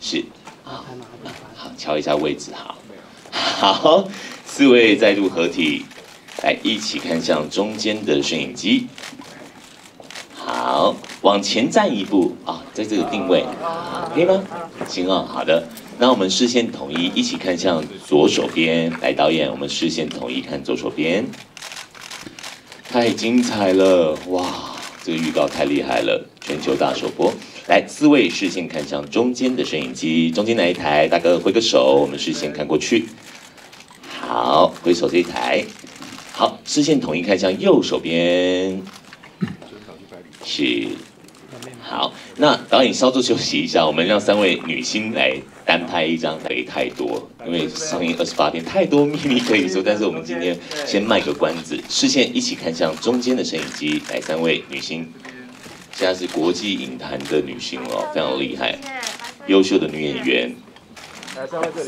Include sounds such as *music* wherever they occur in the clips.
是，好，好，瞧一下位置，好，好，四位再度合体，来一起看向中间的摄影机，好，往前站一步啊，在这个定位，可以吗？行哦，好的。那我们视线统一，一起看向左手边。来，导演，我们视线统一看左手边。太精彩了，哇！这个预告太厉害了，全球大首播。来，四位视线看向中间的摄影机，中间哪一台？大哥挥个手，我们视线看过去。好，挥手这一台。好，视线统一看向右手边。是。好，那导演稍作休息一下，我们让三位女星来单拍一张，可以太多，因为上映二十八天，太多秘密可以说。但是我们今天先卖个关子，视线一起看向中间的摄影机，来三位女星，现在是国际影坛的女星哦，非常厉害，优秀的女演员。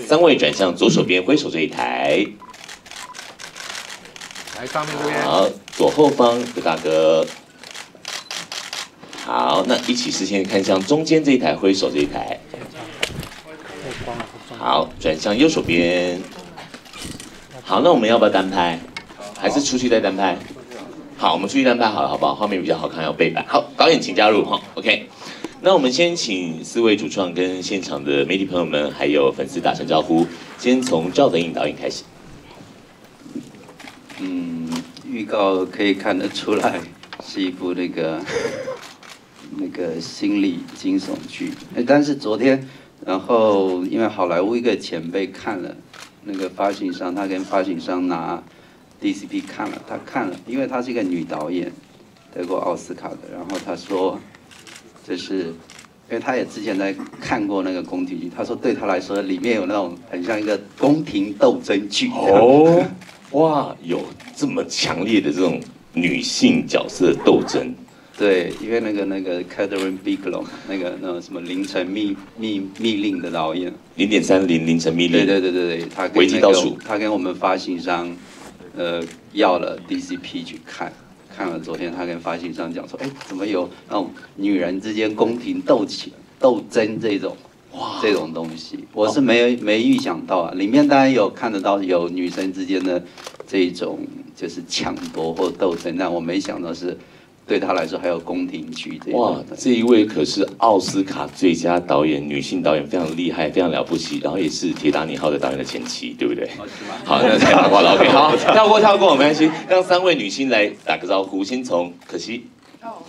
三位转向左手边挥手这一台，来上面这边，好，左后方的大哥。好，那一起视线看向中间这一台，挥手这一台。好，转向右手边。好，那我们要不要单拍？还是出去再单拍？好，我们出去单拍好了，好不好？画面比较好看，要背板。好，导演请加入哈。OK，那我们先请四位主创跟现场的媒体朋友们还有粉丝打声招呼。先从赵德胤导演开始。嗯，预告可以看得出来是一部那个。*laughs* 那个心理惊悚剧，但是昨天，然后因为好莱坞一个前辈看了，那个发行商，他跟发行商拿 DCP 看了，他看了，因为她是一个女导演，得过奥斯卡的，然后他说，就是，因为他也之前在看过那个宫廷剧，他说对他来说里面有那种很像一个宫廷斗争剧。哦，哇，有这么强烈的这种女性角色斗争。对，因为那个那个 Catherine Bigelow，那个那个什么凌晨密密密令的导演，零点三零凌晨密令，对对对对对，他跟那个他跟我们发行商，呃，要了 DCP 去看，看了昨天他跟发行商讲说，哎，怎么有那种女人之间宫廷斗起斗争这种，哇，这种东西，我是没没预想到啊，里面当然有看得到有女生之间的这种就是抢夺或斗争，但我没想到是。对他来说，还有宫廷剧这哇，这一位可是奥斯卡最佳导演，女性导演非常厉害，非常了不起，然后也是《铁达尼号》的导演的前妻，对不对？好，那太八卦了。OK，好，*laughs* 跳过跳过，没关系。让三位女星来打个招呼，先从可惜。哦，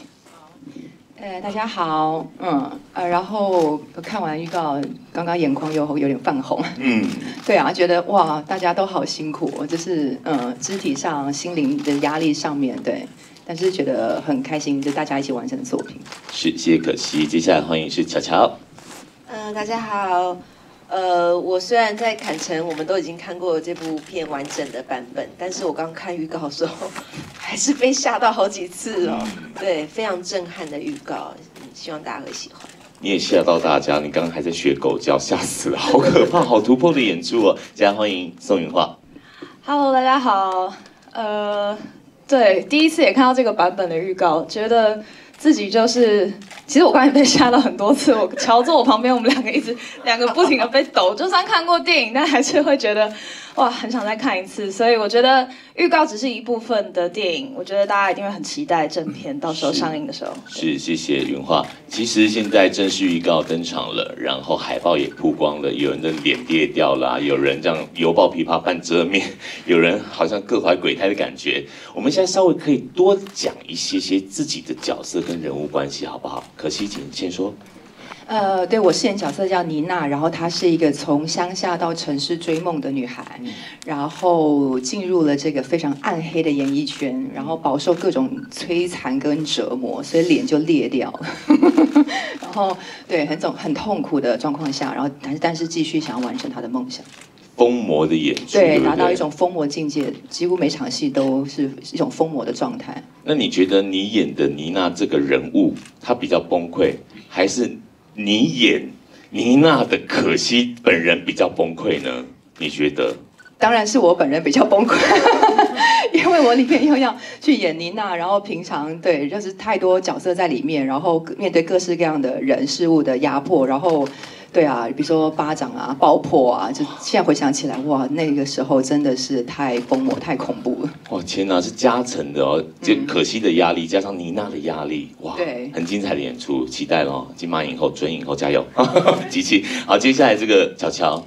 呃，大家好，嗯，呃，然后看完预告，刚刚眼眶又有点泛红。嗯，对啊，觉得哇，大家都好辛苦，就是嗯，肢体上、心灵的压力上面对。但是觉得很开心，就大家一起完成的作品。是，谢谢可惜。接下来欢迎是乔乔。嗯，大家好。呃，我虽然在坎城，我们都已经看过这部片完整的版本，但是我刚看预告的时候，还是被吓到好几次哦。对，非常震撼的预告，希望大家会喜欢。你也吓到大家，你刚刚还在学狗叫，吓死了，好可怕，好突破的演出哦。接下来欢迎宋云画。Hello，大家好。呃。对，第一次也看到这个版本的预告，觉得自己就是，其实我刚才被吓到很多次。我乔坐我旁边，我们两个一直两个不停的被抖，就算看过电影，但还是会觉得。哇，很想再看一次，所以我觉得预告只是一部分的电影，我觉得大家一定会很期待正片到时候上映的时候。是，谢谢云画。其实现在正式预告登场了，然后海报也曝光了，有人的脸裂掉了，有人这样犹抱琵琶半遮面，有人好像各怀鬼胎的感觉。我们现在稍微可以多讲一些些自己的角色跟人物关系，好不好？可惜，请先说。呃，对我饰演角色叫妮娜，然后她是一个从乡下到城市追梦的女孩，然后进入了这个非常暗黑的演艺圈，然后饱受各种摧残跟折磨，所以脸就裂掉了。*laughs* 然后对，很总很痛苦的状况下，然后但是但是继续想要完成她的梦想。疯魔的演出，对，达到一种疯魔境界，几乎每场戏都是一种疯魔的状态。那你觉得你演的妮娜这个人物，她比较崩溃，还是？你演妮娜的可惜本人比较崩溃呢？你觉得？当然是我本人比较崩溃，*laughs* 因为我里面又要去演妮娜，然后平常对就是太多角色在里面，然后面对各式各样的人事物的压迫，然后对啊，比如说巴掌啊、爆破啊，就现在回想起来，哇，那个时候真的是太疯魔、太恐怖了。哇，天哪，是加成的哦！就可惜的压力加上妮娜的压力，哇，对很精彩的演出，期待咯！金马影后、准影后加油！*laughs* 机器好，接下来这个乔乔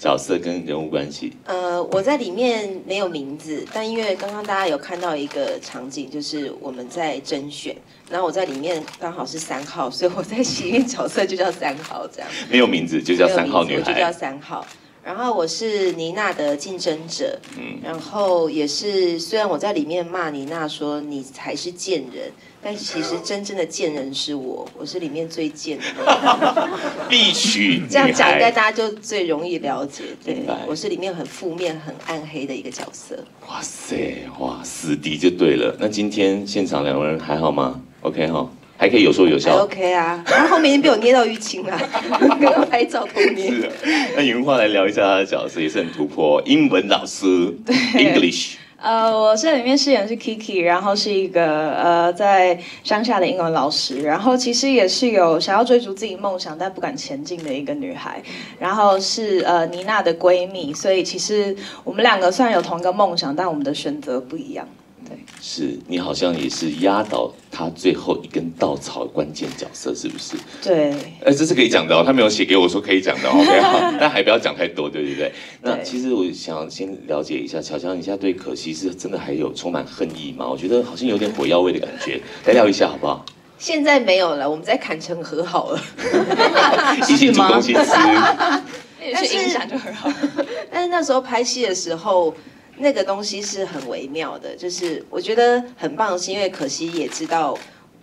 角色跟人物关系，呃，我在里面没有名字，但因为刚刚大家有看到一个场景，就是我们在甄选，然后我在里面刚好是三号，所以我在戏里面角色就叫三号这样。没有名字就叫三号女没有名字我就叫，三号。然后我是妮娜的竞争者，嗯，然后也是虽然我在里面骂妮娜说你才是贱人，但其实真正的贱人是我，我是里面最贱的。*laughs* 必娶女这样讲应该。大家就最容易了解。对，我是里面很负面、很暗黑的一个角色。哇塞，哇，死敌就对了。那今天现场两个人还好吗？OK 哈，还可以有说有笑。OK 啊，然后后面已经被我捏到淤青了，刚 *laughs* 刚拍照偷捏。是，那云花来聊一下他的角色，也是很突破。英文老师，English，呃，我这里面饰演是 Kiki，然后是一个呃在乡下的英文老师，然后其实也是有想要追逐自己梦想但不敢前进的一个女孩，然后是呃妮娜的闺蜜，所以其实我们两个虽然有同一个梦想，但我们的选择不一样。是你好像也是压倒他最后一根稻草的关键角色，是不是？对，呃，这是可以讲的哦，他没有写给我说可以讲的哦，*laughs* OK 好，但还不要讲太多，对不对？那其实我想先了解一下，乔乔，你现在对可惜是真的还有充满恨意吗？我觉得好像有点火药味的感觉，*laughs* 来聊一下好不好？现在没有了，我们在坎城和好了。*laughs* 一起煮东西吃，也但是影响就很好。但是那时候拍戏的时候，那个东西是很微妙的，就是我觉得很棒，是因为可惜也知道，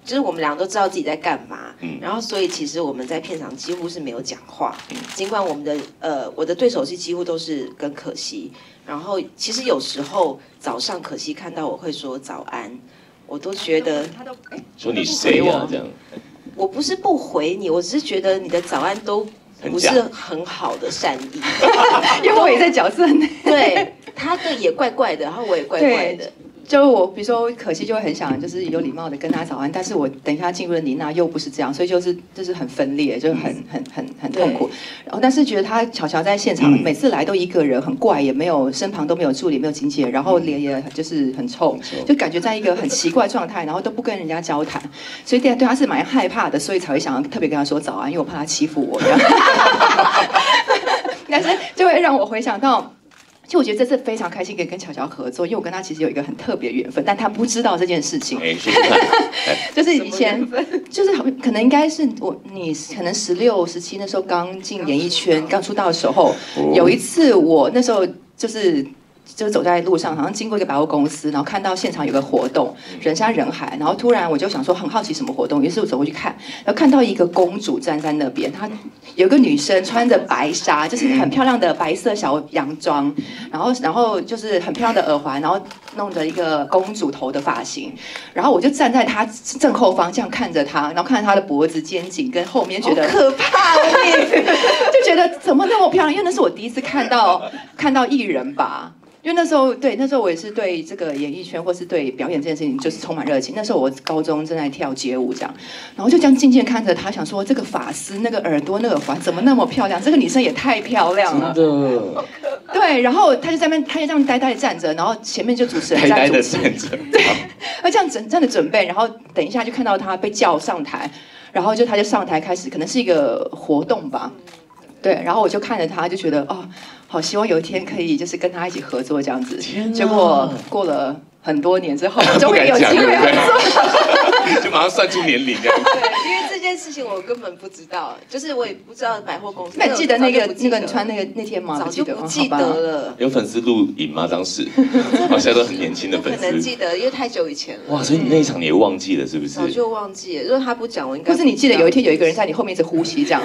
就是我们两个都知道自己在干嘛，嗯然后所以其实我们在片场几乎是没有讲话，尽管我们的呃我的对手戏几乎都是跟可惜，然后其实有时候早上可惜看到我会说早安。我都觉得他都哎说你谁呀、这样我不是不回你，我只是觉得你的早安都不是很好的善意。*laughs* 因为我也在角色内。对，他的也怪怪的，然后我也怪怪的。就我比如说，可惜就会很想就是有礼貌的跟他早安，但是我等一下进入了妮娜又不是这样，所以就是就是很分裂，就是很很很很痛苦。然后但是觉得他巧巧在现场、嗯每次来都一个人，很怪，也没有身旁都没有助理，没有经纪人，然后脸也就是很臭，就感觉在一个很奇怪的状态，然后都不跟人家交谈，所以对对他是蛮害怕的，所以才会想要特别跟他说早安，因为我怕他欺负我。*laughs* 但是就会让我回想到。就我觉得这次非常开心可以跟巧巧合作，因为我跟他其实有一个很特别的缘分，但他不知道这件事情。*laughs* 就是以前，*laughs* 就是好可能应该是我你可能十六、十七那时候刚进演艺圈、刚出道的时候，哦有一次我那时候就是。就走在路上，好像经过一个百货公司，然后看到现场有个活动，人山人海，然后突然我就想说很好奇什么活动，于是我走过去看，然后看到一个公主站在那边，她有个女生穿着白纱，就是很漂亮的白色小洋装，然后然后就是很漂亮的耳环，然后弄着一个公主头的发型，然后我就站在她正后方这样看着她，然后看着她的脖子、肩颈跟后面，觉得可怕！*laughs* 就觉得怎么那么漂亮？因为那是我第一次看到看到艺人吧。因为那时候，对那时候我也是对这个演艺圈或是对表演这件事情就是充满热情。那时候我高中正在跳街舞这样，然后就这样静静地看着她，想说这个发丝、那个耳朵、那个环怎么那么漂亮？这个女生也太漂亮了。*laughs* 真的对，然后她就在那边，她就这样呆呆的站着，然后前面就主持人呆呆的在主持。站着，*laughs* 他这样整这样的准备，然后等一下就看到他被叫上台，然后就他就上台开始，可能是一个活动吧，对，然后我就看着他，就觉得哦，好希望有一天可以就是跟他一起合作这样子。结果过了很多年之后，*laughs* 终于有机会合作。*laughs* 就马上算出年龄这样。*laughs* 对，因为这件事情我根本不知道，就是我也不知道百货公司。那你记得那个那个你穿那个那天吗？早就记得不记得了，有粉丝录影吗？当时，好像都很年轻的粉丝可能丝。记得，因为太久以前了。哇，所以你那一场你也忘记了是不是？早就忘记了，如果他不讲，我应该或是你记得有一天有一个人在。在你后面一直呼吸这样，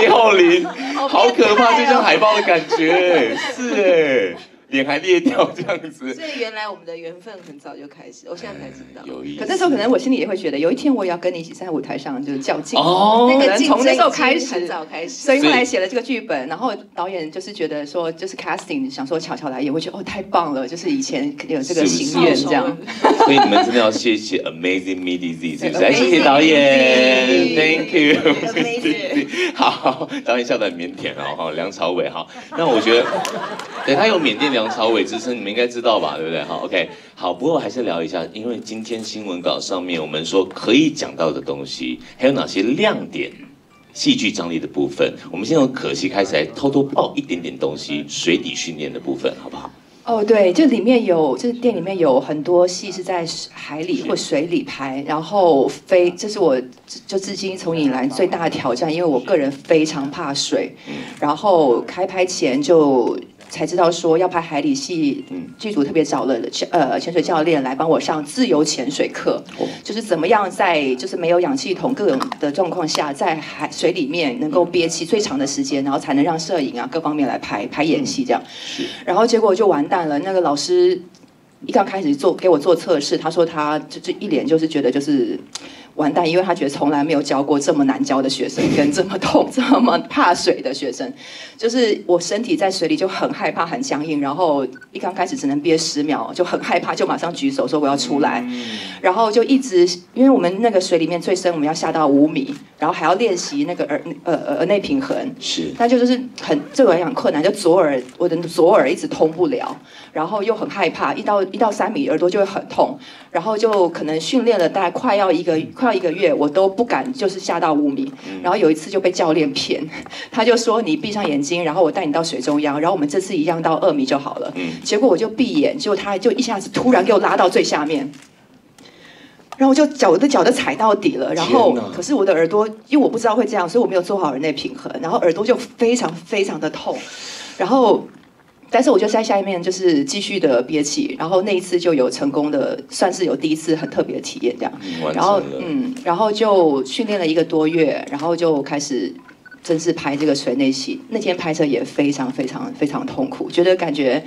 背后淋，*laughs* 好可怕，变态哦就像海报的感觉，是哎。脸还裂掉这样子。所以原来我们的缘分很早就开始，我现在才知道。有意思。可那时候可能我心里也会觉得，有一天我也要跟你一起站在舞台上，就是较劲。哦，那个从那时候开始很早开始，所以后来写了这个剧本，然后导演就是觉得说，就是 casting 想说巧巧来演，我觉得哦太棒了，就是以前有这个心愿这样。*laughs* 所以你们真的要谢谢 Amazing Midi Z，是不是？来 Amazing 谢谢导演，Thank you。Amazing *laughs* 好，导演笑得很腼腆哦，哈，梁朝伟哈。那我觉得，*laughs* 对他有缅甸梁朝伟之称，你们应该知道吧？对不对？好，OK，好。不过还是聊一下，因为今天新闻稿上面我们说可以讲到的东西，还有哪些亮点？戏剧张力的部分，我们先从可惜开始来偷偷爆一点点东西，水底训练的部分，好不好？哦，对，这里面有，这店里面有很多戏是在海里或水里拍，然后飞，这是我就至今从以来最大的挑战，因为我个人非常怕水，然后开拍前就。才知道说要拍海里戏，剧组特别找了呃潜水教练来帮我上自由潜水课，就是怎么样在就是没有氧气筒各种的状况下，在海水里面能够憋气最长的时间，然后才能让摄影啊各方面来拍拍演戏这样。然后结果就完蛋了，那个老师一刚开始做给我做测试，他说他就就一脸就是觉得就是。完蛋，因为他觉得从来没有教过这么难教的学生，跟这么 *laughs* 痛、这么怕水的学生。就是我身体在水里就很害怕、很僵硬，然后一刚开始只能憋十秒，就很害怕，就马上举手说我要出来，然后就一直，因为我们那个水里面最深，我们要下到五米，然后还要练习那个耳呃耳内平衡，是，那就就是很对我来讲困难，就左耳我的左耳一直通不了，然后又很害怕，一到一到三米耳朵就会很痛，然后就可能训练了大概快要一个快要一个月，我都不敢就是下到五米，然后有一次就被教练骗，*laughs* 他就说你闭上眼睛，然后我带你到水中央，然后我们这次一样到二米就好了，结果我就闭眼，结果他就一下子突然给我拉到最下面。然后我就脚我的脚都踩到底了，然后可是我的耳朵，因为我不知道会这样，所以我没有做好耳内平衡，然后耳朵就非常非常的痛，然后。但是我就在下面就是继续的憋气，然后那一次就有成功的，算是有第一次很特别的体验这样。然后。嗯，然后就训练了一个多月，然后就开始正式拍这个水内戏。那天拍摄也非常非常非常痛苦，觉得感觉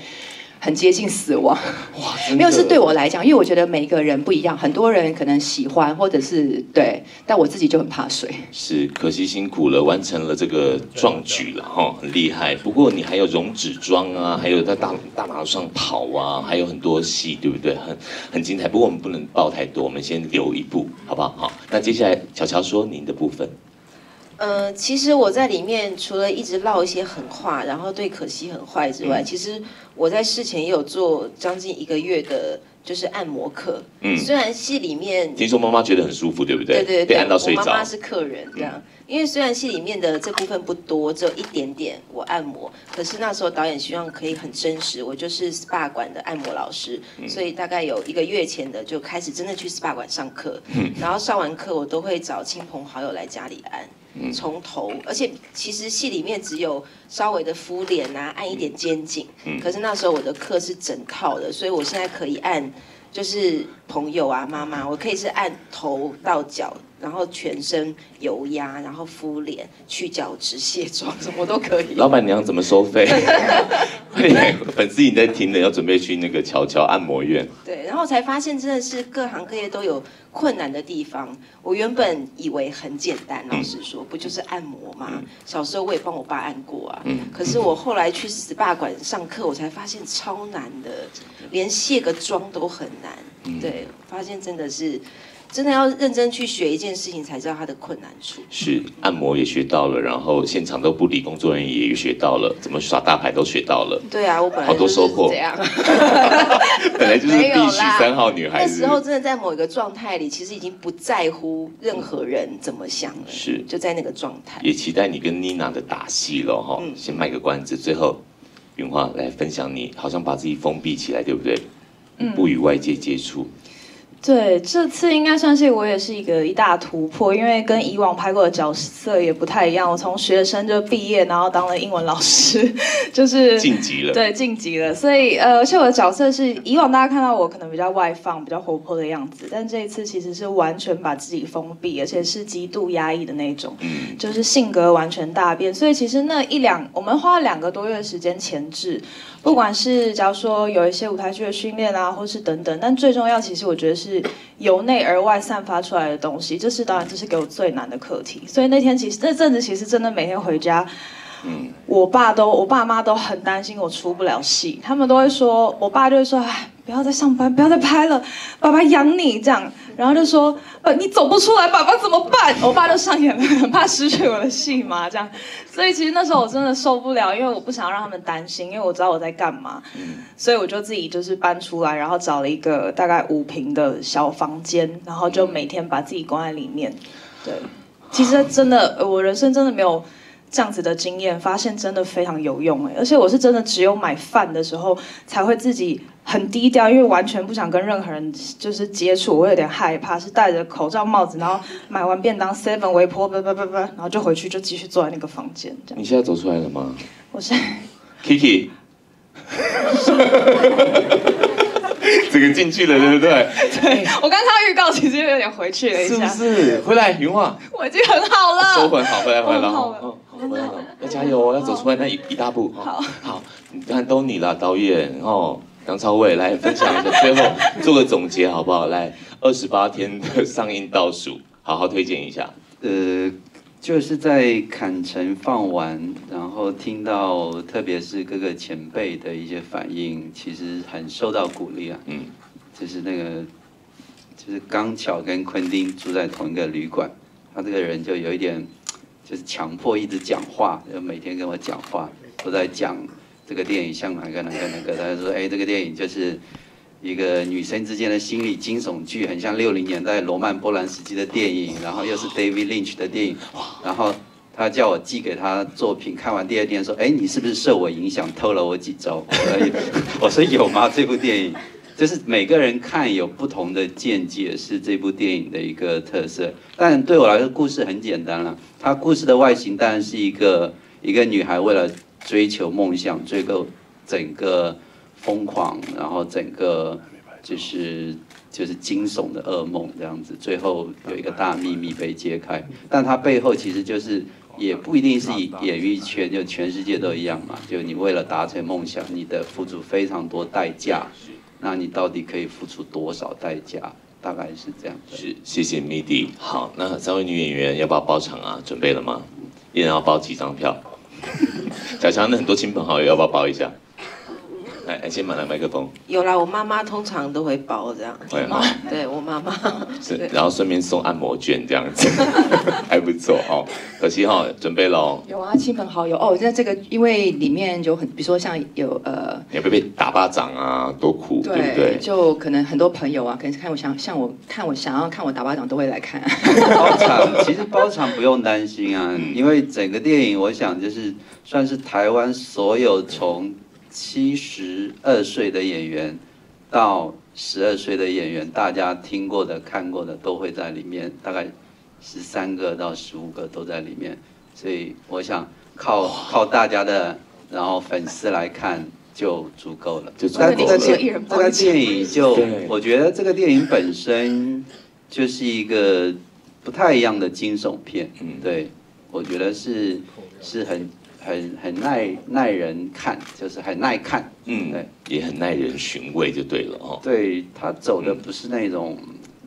很接近死亡。哇，没有是对我来讲，因为我觉得每一个人不一样，很多人可能喜欢或者是对，但我自己就很怕水。是，可惜辛苦了，完成了这个壮举了哈，很厉害。不过你还有溶脂妆啊，还有在大大马路上跑啊，还有很多戏，对不对？很很精彩。不过我们不能报太多，我们先留一步，好不好？好，那接下来巧巧说您的部分。呃，其实我在里面除了一直唠一些狠话，然后对可惜很坏之外，其实我在事前也有做将近一个月的，就是按摩课。嗯虽然戏里面听说妈妈觉得很舒服，对不对？对对对，被按到睡着我妈妈。是客人这样，因为虽然戏里面的这部分不多，只有一点点我按摩，可是那时候导演希望可以很真实，我就是 SPA 馆的按摩老师，嗯所以大概有一个月前的就开始真的去 SPA 馆上课，然后上完课我都会找亲朋好友来家里按。嗯从头，而且其实戏里面只有稍微的敷脸啊，按一点肩颈。嗯可是那时候我的课是整套的，所以我现在可以按，就是朋友啊、妈妈，我可以是按头到脚，然后全身油压，然后敷脸、去角质、卸妆，什么都可以。老板娘怎么收费？*laughs* 粉丝已经在听了，要准备去那个乔乔按摩院。对，然后才发现真的是各行各业都有困难的地方。我原本以为很简单，老实说，不就是按摩吗？小时候我也帮我爸按过啊。嗯可是我后来去 SPA 馆上课，我才发现超难的，连卸个妆都很难。对，发现真的是。真的要认真去学一件事情，才知道它的困难处。是按摩也学到了，然后现场都不理工作人员也学到了，怎么耍大牌都学到了。对啊，我本来好多收获这样。*laughs* 本来就是必须三号女孩子那子。时候真的在某一个状态里，其实已经不在乎任何人怎么想了，是就在那个状态。也期待你跟妮娜的打戏了哈。嗯先卖个关子，最后云花来分享你，好像把自己封闭起来，对不对？嗯不与外界接触。对，这次应该算是我也是一个一大突破，因为跟以往拍过的角色也不太一样。我从学生就毕业，然后当了英文老师，就是晋级了。对，晋级了。所以呃，而且我的角色是以往大家看到我可能比较外放、比较活泼的样子，但这一次其实是完全把自己封闭，而且是极度压抑的那种，嗯，就是性格完全大变。所以其实那一两，我们花了两个多月的时间前置。不管是假如说有一些舞台剧的训练啊，或是等等，但最重要，其实我觉得是由内而外散发出来的东西，这是当然这是给我最难的课题。所以那天其实那阵子其实真的每天回家，嗯，我爸都我爸妈都很担心我出不了戏，他们都会说，我爸就会说，哎。不要再上班，不要再拍了，爸爸养你这样，然后就说，呃，你走不出来，爸爸怎么办？我爸就上演了，很怕失去我的戏嘛，这样，所以其实那时候我真的受不了，因为我不想让他们担心，因为我知道我在干嘛，所以我就自己就是搬出来，然后找了一个大概五平的小房间，然后就每天把自己关在里面。对，其实真的，我人生真的没有。这样子的经验，发现真的非常有用哎！而且我是真的只有买饭的时候才会自己很低调，因为完全不想跟任何人就是接触，我有点害怕，是戴着口罩帽子，然后买完便当 seven 微波，叭叭叭叭，然后就回去就继续坐在那个房间。这样。你现在走出来了吗？我现在。Kiki。这个进去了，对不对？对，我刚看到预告，其实有点回去了一下。是不是？回来，云画。我已经很好了。收回好，回来，回来，好。要加油哦，要走出来那一一大步。好，好，你看都你了，导演哦，梁朝伟来分享一下，最后做个总结好不好？来，二十八天的上映倒数，好好推荐一下。呃。就是在坎城放完，然后听到特别是各个前辈的一些反应，其实很受到鼓励啊。嗯，就是那个，就是刚巧跟昆汀住在同一个旅馆，他这个人就有一点，就是强迫一直讲话，就每天跟我讲话，都在讲这个电影像哪个哪个哪个，他就说，哎，这个电影就是。一个女生之间的心理惊悚剧，很像六零年代罗曼波兰时期的电影，然后又是 David Lynch 的电影，然后他叫我寄给他作品，看完第二天说，哎，你是不是受我影响偷了我几招？我说 *laughs* 有吗？这部电影就是每个人看有不同的见解，是这部电影的一个特色。但对我来说，故事很简单了。它故事的外形当然是一个一个女孩为了追求梦想，追够整个。疯狂，然后整个就是就是惊悚的噩梦这样子，最后有一个大秘密被揭开，但它背后其实就是也不一定是以演艺圈，就全世界都一样嘛，就你为了达成梦想，你的付出非常多代价，那你到底可以付出多少代价？大概是这样。是，谢谢 MIDI。好，那三位女演员要不要包场啊？准备了吗？一人要包几张票？小强，那很多亲朋好友要不要包一下？哎，先买了麦克风。有啦，我妈妈通常都会包这样。会吗？对我妈妈。*laughs* 是，然后顺便送按摩券这样子，*laughs* 还不错哦。可惜哈，准备喽。有啊，亲朋好友哦。那这个因为里面有很，比如说像有呃，你会被打巴掌啊，多苦，对不对？就可能很多朋友啊，可能是看我想像我看我想要看我打巴掌都会来看。*laughs* 包场其实包场不用担心啊，因为整个电影我想就是算是台湾所有从。七十二岁的演员到十二岁的演员，大家听过的、看过的都会在里面，大概十三个到十五个都在里面，所以我想靠靠大家的，然后粉丝来看就足够了。但这个电这个电影就，我觉得这个电影本身就是一个不太一样的惊悚片。嗯，对，我觉得是是很。很很耐耐人看，就是很耐看，嗯，对，也很耐人寻味，就对了哦。对他走的不是那种。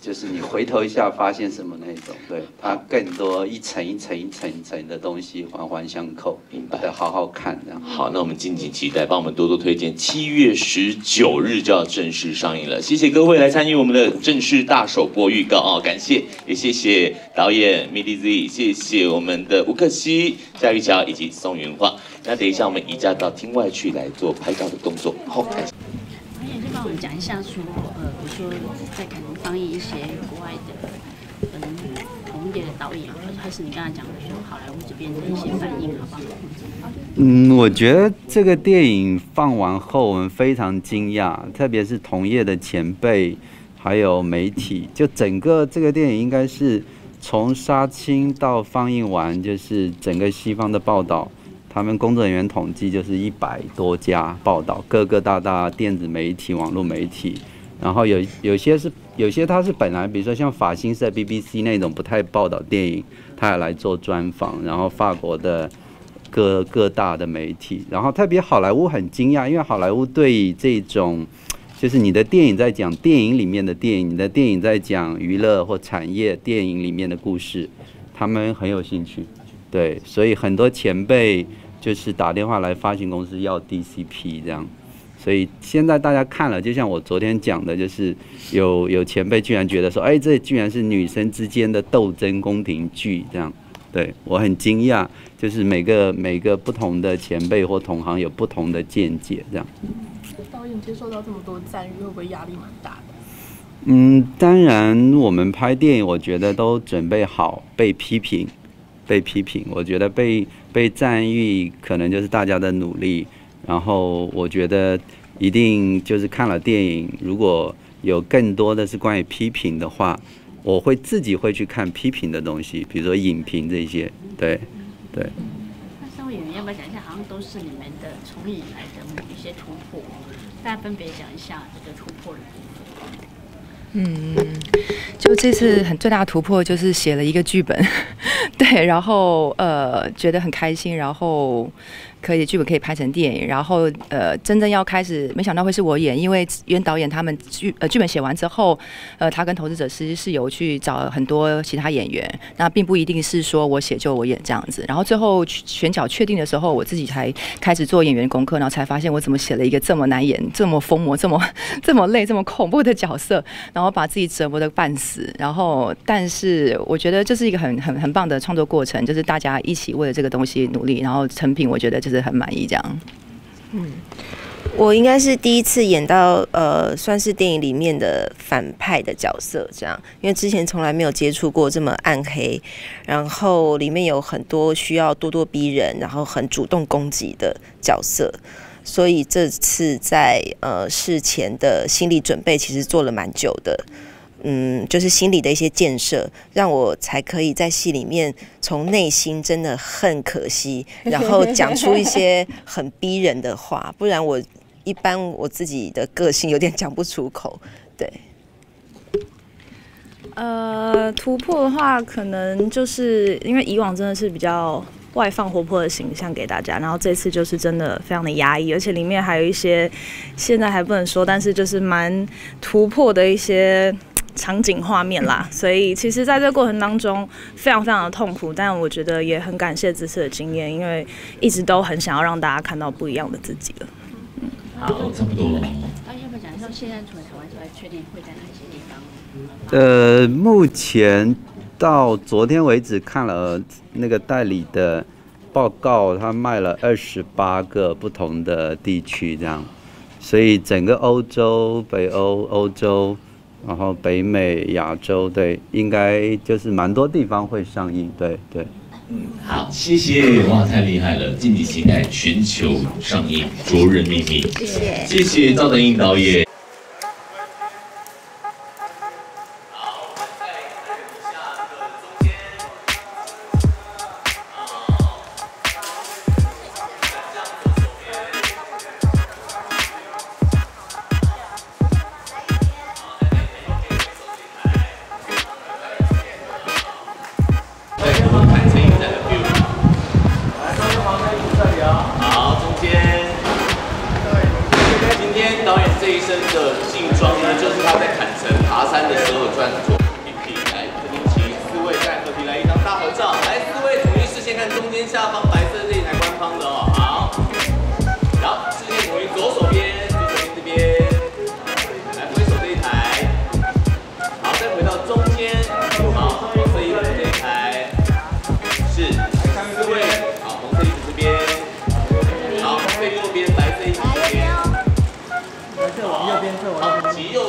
就是你回头一下发现什么那种，对它更多一层一层一层一层的东西环环相扣，明白？好好看这样。好，那我们敬请期待，帮我们多多推荐。七月十九日就要正式上映了，谢谢各位来参与我们的正式大首播预告啊！感谢，也谢谢导演 Midi Z，谢谢我们的吴克希、夏玉桥以及宋云画。那等一下我们移驾到厅外去来做拍照的动作。好，感谢。我们讲一下说，呃，比如说在可能放映一些国外的，嗯，同业的导演，或者还是你刚才讲的说好莱坞这边的一些反应，好不好？嗯，我觉得这个电影放完后，我们非常惊讶，特别是同业的前辈，还有媒体，就整个这个电影应该是从杀青到放映完，就是整个西方的报道，他们工作人员统计就是一百多家报道，各个大大电子媒体、网络媒体，然后有有些是有些他是本来比如说像法新社、BBC 那种不太报道电影，他也来做专访，然后法国的各各大的媒体，然后特别好莱坞很惊讶，因为好莱坞对这种。就是你的电影在讲电影里面的电影，你的电影在讲娱乐或产业电影里面的故事，他们很有兴趣，对，所以很多前辈就是打电话来发行公司要 DCP 这样，所以现在大家看了，就像我昨天讲的，就是有有前辈居然觉得说，哎，这居然是女生之间的斗争宫廷剧这样，对我很惊讶，就是每个每个不同的前辈或同行有不同的见解这样。导演接受到这么多赞誉，会不会压力蛮大的？嗯，当然，我们拍电影，我觉得都准备好被批评，被批评。我觉得被被赞誉，可能就是大家的努力。然后，我觉得一定就是看了电影，如果有更多的是关于批评的话，我会自己会去看批评的东西，比如说影评这些。对，对。那三位演员要不要讲一下？好像都是你们的从影来的某一些突破。大家分别讲一下这个突破的部分。嗯，就这次很最大的突破就是写了一个剧本，*laughs* 对，然后呃觉得很开心，然后。可以剧本可以拍成电影，然后呃，真正要开始，没想到会是我演，因为原导演他们剧呃剧本写完之后，呃，他跟投资者其实是有去找很多其他演员，那并不一定是说我写就我演这样子。然后最后选角确定的时候，我自己才开始做演员功课，然后才发现我怎么写了一个这么难演、这么疯魔、这么 *laughs* 这么累、这么恐怖的角色，然后把自己折磨的半死。然后，但是我觉得这是一个很很很棒的创作过程，就是大家一起为了这个东西努力，然后成品我觉得就。是很满意这样。嗯，我应该是第一次演到呃，算是电影里面的反派的角色这样，因为之前从来没有接触过这么暗黑，然后里面有很多需要咄咄逼人，然后很主动攻击的角色，所以这次在呃事前的心理准备其实做了蛮久的。嗯，就是心理的一些建设，让我才可以在戏里面从内心真的恨可惜，然后讲出一些很逼人的话，不然我一般我自己的个性有点讲不出口。对，呃，突破的话，可能就是因为以往真的是比较外放活泼的形象给大家，然后这次就是真的非常的压抑，而且里面还有一些现在还不能说，但是就是蛮突破的一些。场景画面啦，*laughs* 所以其实在这个过程当中非常非常的痛苦，但我觉得也很感谢这次的经验，因为一直都很想要让大家看到不一样的自己了。嗯，好，差不多了。那要不要讲一下现在除了台湾之外，确定会在哪些地方？呃，目前到昨天为止看了那个代理的报告，他卖了二十八个不同的地区，这样，所以整个欧洲、北欧、欧洲。然后北美、亚洲，对，应该就是蛮多地方会上映，对对。嗯，好，谢谢，哇，太厉害了，敬请期待全球上映《灼人秘密》。谢谢，谢谢赵德胤导演。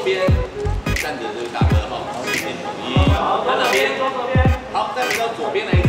边站着这位大哥哈好谢谢你。好在这边。好再回到左边来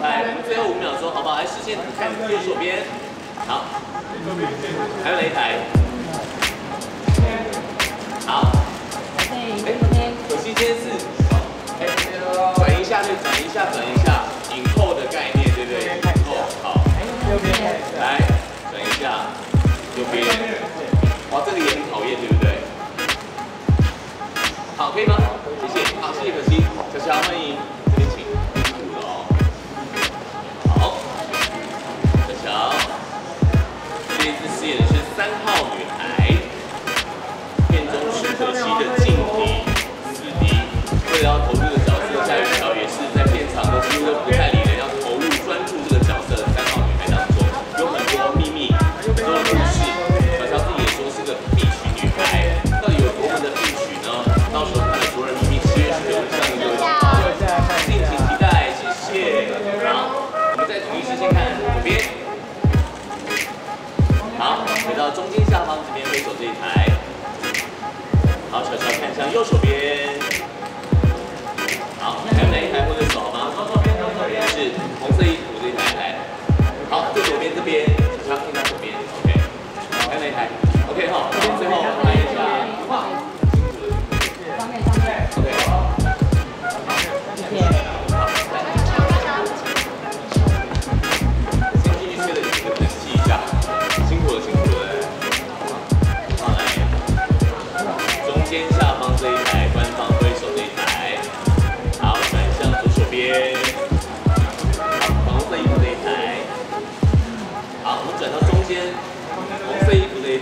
来，我们最后五秒钟，好不好？来，视线看右手边。好，还有哪一台？好。哎，可惜今天是，转一下对，转一下，转一下，影后的概念，对不对？影后，好。右边，来，转一下，右边。哇，这个也很讨厌，对不对？好，可以吗？谢谢，好，谢谢可惜，小乔欢迎，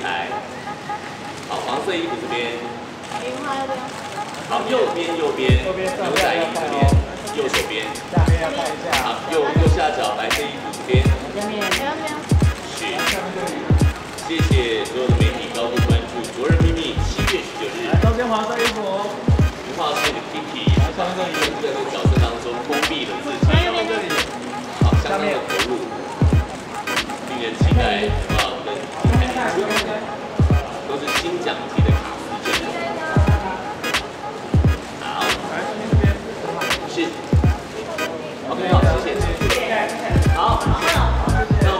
色衣服这一台，好黄色衣服这边，好右边右边，牛仔衣这边，右手边。好，右右下角白色衣服这边。是。谢谢所有的媒体高度关注《昨日秘密》七月十九日。中间黄色衣服。文化师的 Kiki，他在这个角色当中封闭了自己，好，下面的投入，令人期待，是